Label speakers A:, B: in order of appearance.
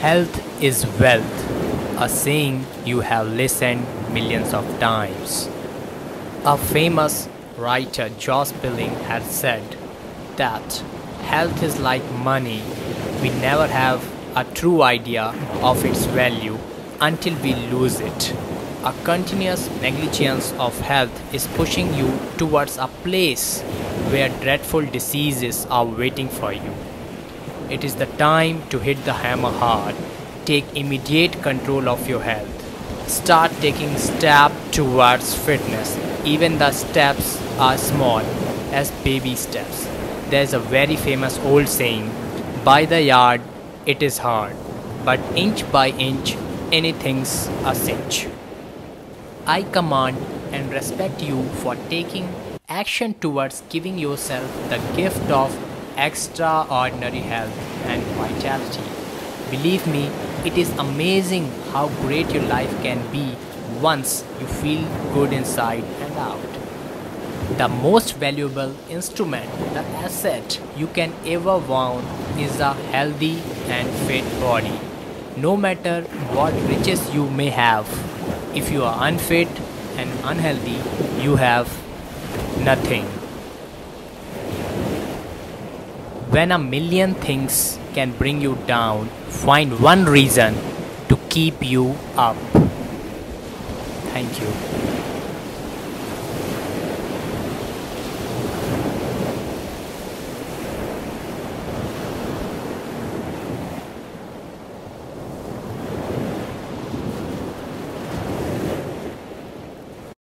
A: Health is wealth, a saying you have listened millions of times. A famous writer, Josh Billing, had said that health is like money. We never have a true idea of its value until we lose it. A continuous negligence of health is pushing you towards a place where dreadful diseases are waiting for you. It is the time to hit the hammer hard. Take immediate control of your health. Start taking steps towards fitness. Even the steps are small as baby steps. There's a very famous old saying by the yard it is hard, but inch by inch anything's a cinch. I command and respect you for taking action towards giving yourself the gift of extraordinary health and vitality. Believe me, it is amazing how great your life can be once you feel good inside and out. The most valuable instrument, the asset you can ever own is a healthy and fit body. No matter what riches you may have, if you are unfit and unhealthy, you have nothing. When a million things can bring you down, find one reason to keep you up. Thank you.